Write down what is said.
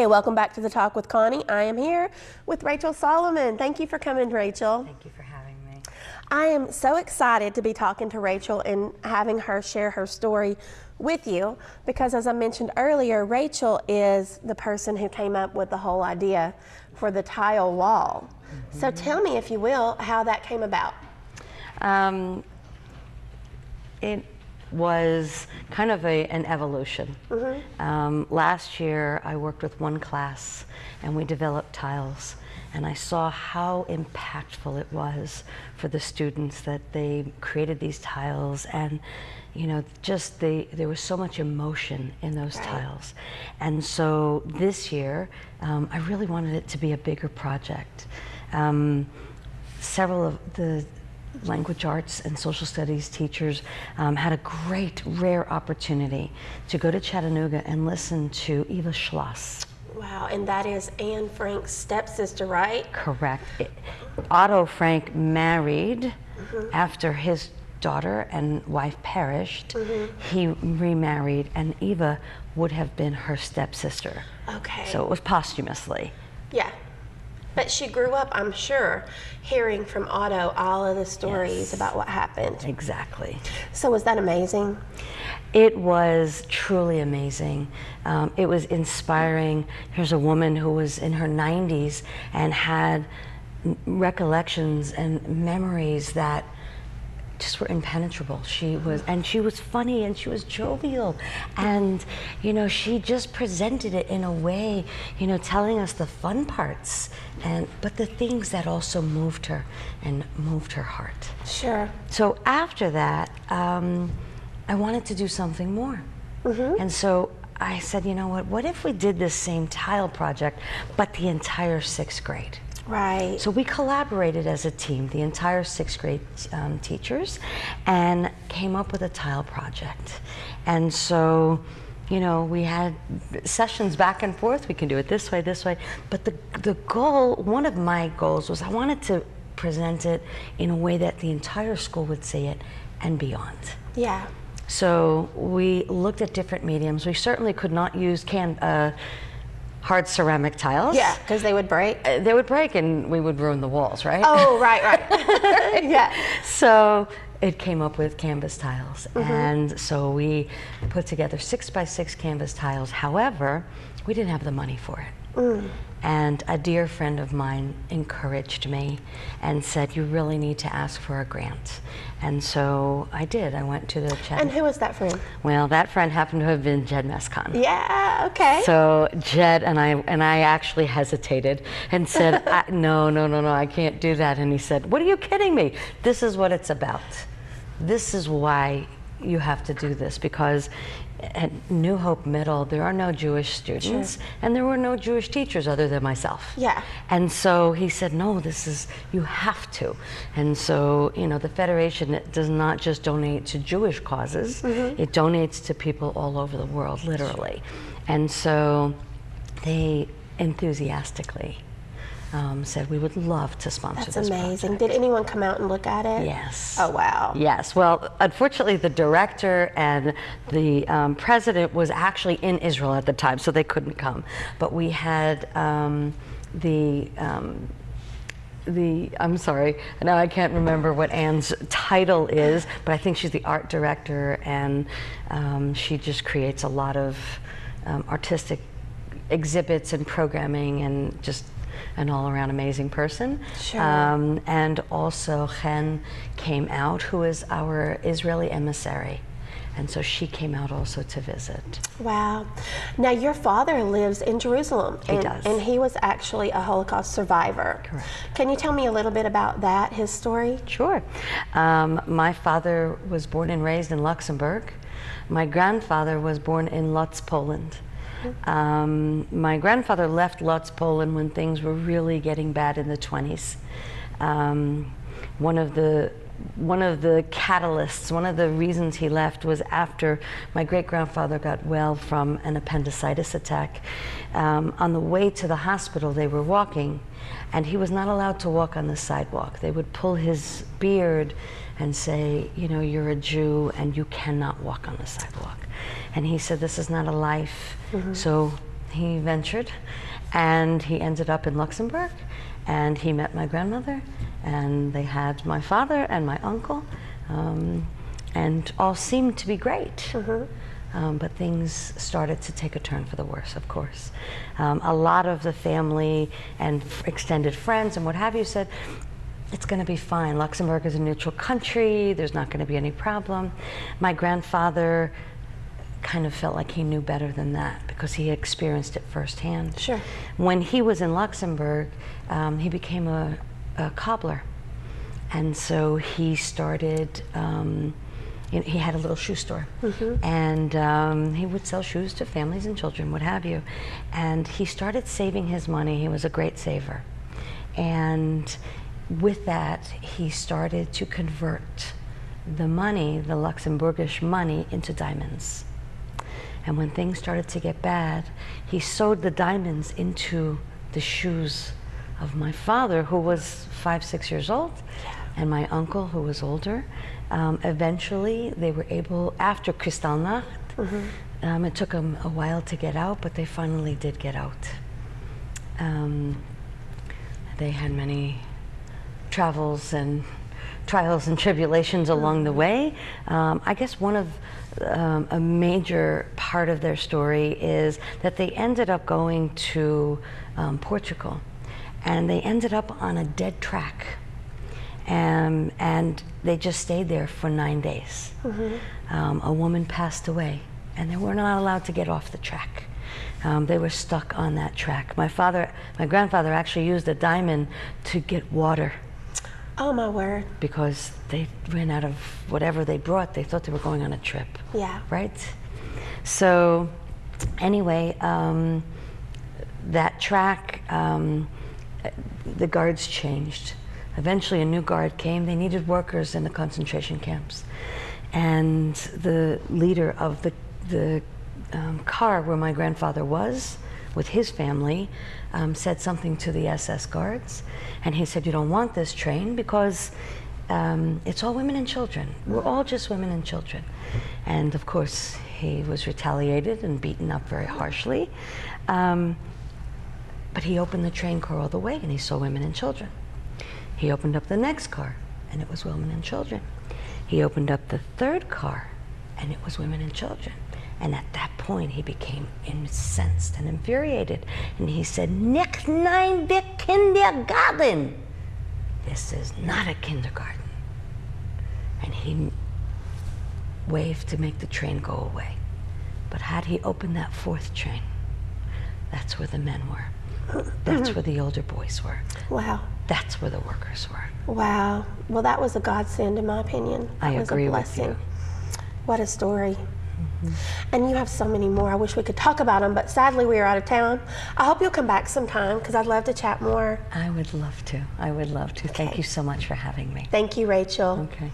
Hey, welcome back to the Talk with Connie. I am here with Rachel Salomon. Thank you for coming, Rachel. Thank you for having me. I am so excited to be talking to Rachel and having her share her story with you because, as I mentioned earlier, Rachel is the person who came up with the whole idea for the tile wall. So tell me, if you will, how that came about. Um, it was kind of a, an evolution. Um, last year, I worked with one class and we developed tiles. And I saw how impactful it was for the students that they created these tiles and you know just they there was so much emotion in those tiles. And so this year um, i really wanted it to be a bigger project. Um, several of the language arts and social studies teachers um, had a great, rare opportunity to go to Chattanooga and listen to Eva Schloss. Wow, and that is Anne Frank's stepsister, right? Correct. It- Otto Frank married mm-hmm. after his daughter and wife perished. Mm-hmm. He remarried, and Eva would have been her stepsister. Okay. So it was posthumously. Yeah. But she grew up, I'm sure, hearing from Otto all of the stories Yes. about what happened. Exactly. So was that amazing? It was truly amazing. Um, it was inspiring. Here's a woman who was in her 90s and had recollections and memories that just were impenetrable. She was, and she was funny and she was jovial. And, you know, she just presented it in a way, you know, telling us the fun parts, and, but the things that also moved her and moved her heart. Sure. So after that, um, I wanted to do something more. And so I said, you know what, what if we did this same tile project, but the entire sixth grade? Right. So we collaborated as a team, the entire sixth grade um, teachers, and came up with a tile project. And so, you know, we had sessions back and forth. We can do it this way, this way. But the, the goal, one of my goals was I wanted to present it in a way that the entire school would see it and beyond. yeah. So we looked at different mediums. We certainly could not use can, uh, hard ceramic tiles. Yeah, because they would break. Uh, They would break and we would ruin the walls, right? Oh, right, right. yeah. So it came up with canvas tiles. And so we put together six by six canvas tiles. However, we didn't have the money for it. And a dear friend of mine encouraged me and said, You really need to ask for a grant. And so I did. I went to the chat. And who was that friend? well, that friend happened to have been Jed Mescon. Yeah, okay. So Jed and I and I actually hesitated and said, I, "No, no, no, no, I can't do that." And he said, "What are you kidding me? This is what it's about. This is why you have to do this because at New Hope Middle there are no Jewish students and there were no Jewish teachers other than myself. Yeah. And so he said, "No, this is you have to." And so, you know, the federation does not just donate to Jewish causes; mm-hmm. it donates to people all over the world, literally. And so, they enthusiastically um, said, "We would love to sponsor That's this amazing. project." Did anyone come out and look at it? Yes. Oh, wow. Yes. Well, unfortunately, the director and the um, president was actually in Israel at the time, so they couldn't come. But we had um, the um, the I'm sorry, now I can't remember what Anne's title is, but I think she's the art director, and um, she just creates a lot of um, artistic exhibits and programming, and just an all-around amazing person. Sure. Um, and also, Chen came out, who is our Israeli emissary. And so she came out also to visit. Wow. Now, your father lives in Jerusalem. He and, does. And he was actually a Holocaust survivor. Correct. Can you tell me a little bit about that, his story? Sure. Um, my father was born and raised in Luxembourg. My grandfather was born in Lodz, Poland. Um, my grandfather left Lodz, Poland when things were really getting bad in the 20s. Um, one of the one of the catalysts, one of the reasons he left was after my great grandfather got well from an appendicitis attack. Um, on the way to the hospital, they were walking, and he was not allowed to walk on the sidewalk. They would pull his beard and say, You know, you're a Jew and you cannot walk on the sidewalk. And he said, This is not a life. So he ventured and he ended up in Luxembourg and he met my grandmother and they had my father and my uncle um, and all seemed to be great. Um, but things started to take a turn for the worse, of course. Um, a lot of the family and f- extended friends and what have you said, it's going to be fine. Luxembourg is a neutral country. There's not going to be any problem. My grandfather kind of felt like he knew better than that because he experienced it firsthand. Sure. When he was in Luxembourg, um, he became a, a cobbler. And so he started, um, he had a little shoe store. And um, he would sell shoes to families and children, what have you. And he started saving his money. He was a great saver. And with that, he started to convert the money, the Luxembourgish money, into diamonds. And when things started to get bad, he sewed the diamonds into the shoes of my father, who was five, six years old, and my uncle, who was older. Um, eventually, they were able, after Kristallnacht, um, it took them a while to get out, but they finally did get out. Um, they had many travels and trials and tribulations along the way. Um, I guess one of um, a major part of their story is that they ended up going to um, Portugal, and they ended up on a dead track, um, and they just stayed there for nine days. Um, a woman passed away, and they were not allowed to get off the track. Um, they were stuck on that track. My father, my grandfather, actually used a diamond to get water Oh, my word. because they ran out of whatever they brought. They thought they were going on a trip. Yeah. Right? So, anyway, um, that track, um, the guards changed. Eventually, a new guard came. They needed workers in the concentration camps. And the leader of the, the um, car where my grandfather was with his family um, said something to the SS guards. And he said, You don't want this train because um, it's all women and children. We're all just women and children. And of course, he was retaliated and beaten up very harshly. Um, but he opened the train car all the way and he saw women and children. He opened up the next car and it was women and children. He opened up the third car and it was women and children. And at that point, he became incensed and infuriated. And he said, Nicht nein, der Kindergarten. This is not a kindergarten. And he waved to make the train go away. But had he opened that fourth train, that's where the men were. That's where the older boys were. Wow. That's where the workers were. Wow. Well, that was a godsend, in my opinion. I That was agree a with blessing. you. What a story. Mm-hmm. And you have so many more. I wish we could talk about them, but sadly we are out of town. I hope you'll come back sometime because I'd love to chat more. I would love to. I would love to. Thank you so much for having me. Thank you, Rachel. Okay.